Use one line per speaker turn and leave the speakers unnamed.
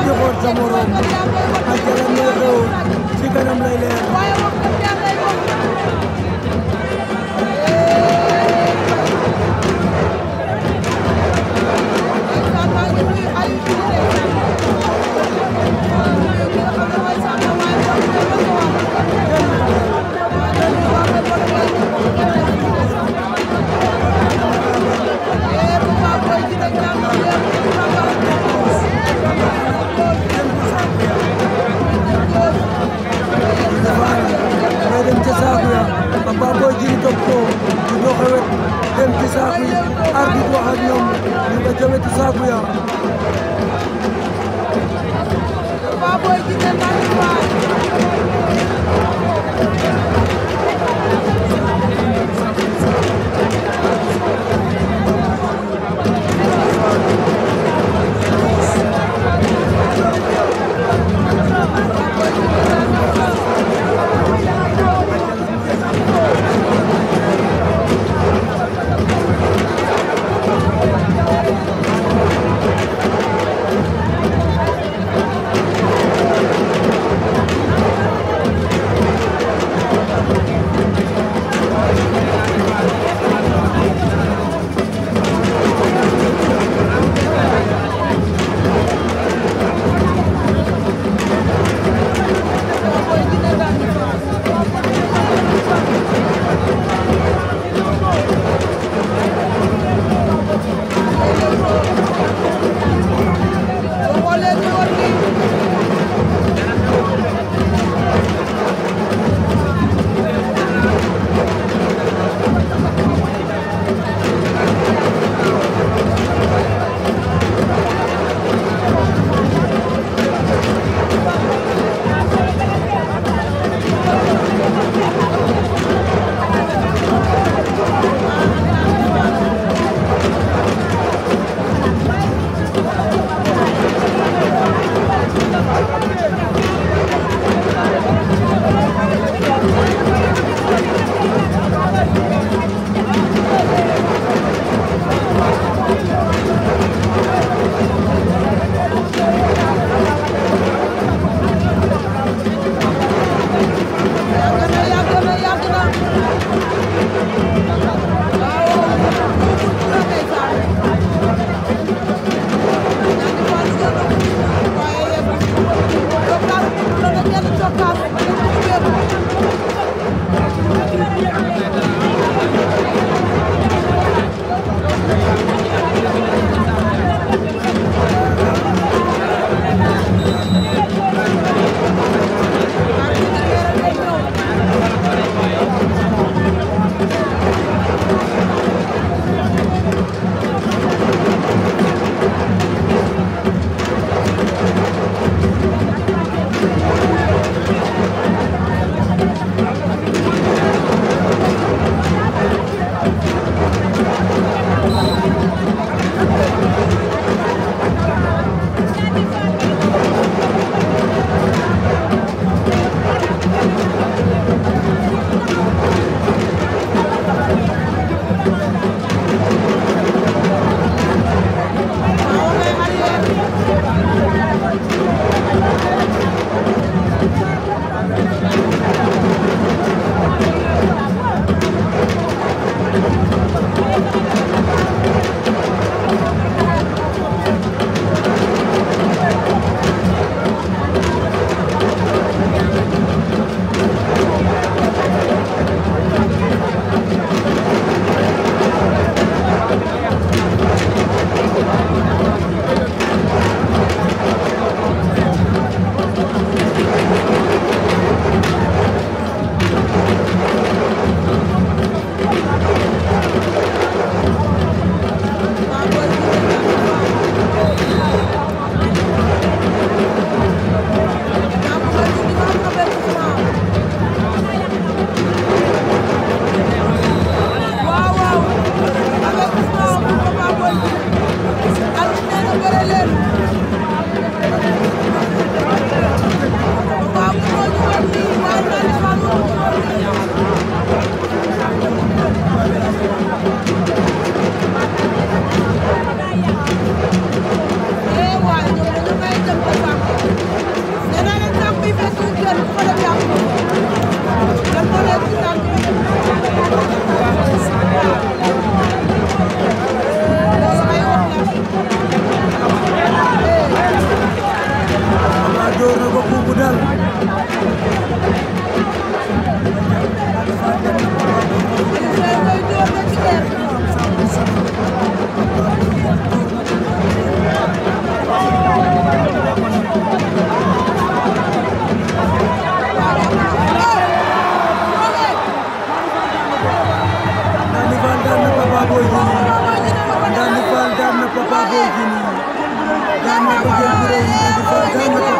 joxoon sa morom
Papa Boy Djiné topp ko di doxe wet dem ci saaku yi arbitre wax ak ñoom ñu nga jëme ci saaku ya baaxoo ji nii.